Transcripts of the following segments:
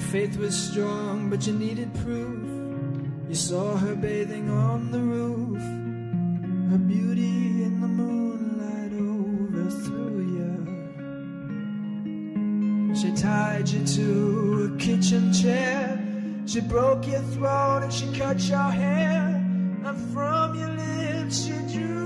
Your faith was strong, but you needed proof. You saw her bathing on the roof. Her beauty in the moonlight overthrew you. She tied you to a kitchen chair. She broke your throat and she cut your hair. And from your lips she drew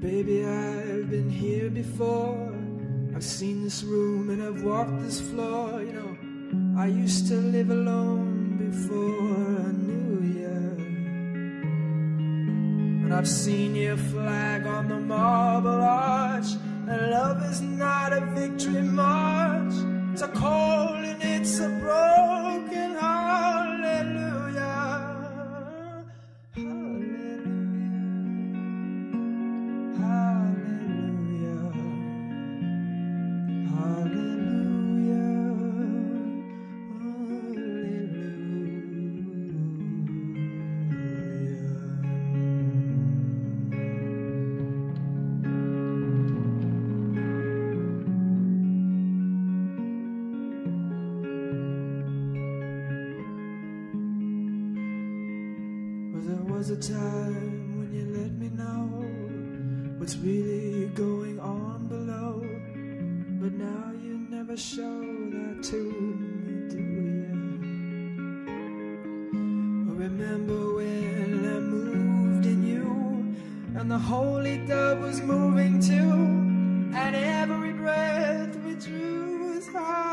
Baby, I've been here before. I've seen this room and I've walked this floor. You know, I used to live alone before I knew you. And I've seen your flag on the marble arch. And love is not a victory march. It's a cold was a time when you let me know what's really going on below. But now you never show that to me, do you? Remember when I moved in you, and the holy dove was moving too, and every breath we drew was hallelujah.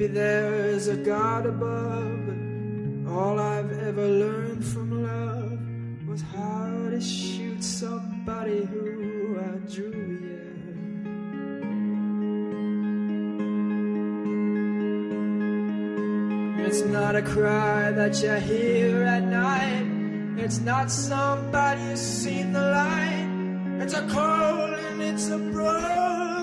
Maybe there's a God above. All I've ever learned from love was how to shoot somebody who outdrew you. It's not a cry that you hear at night. It's not somebody who's seen the light. It's a cold and it's a broken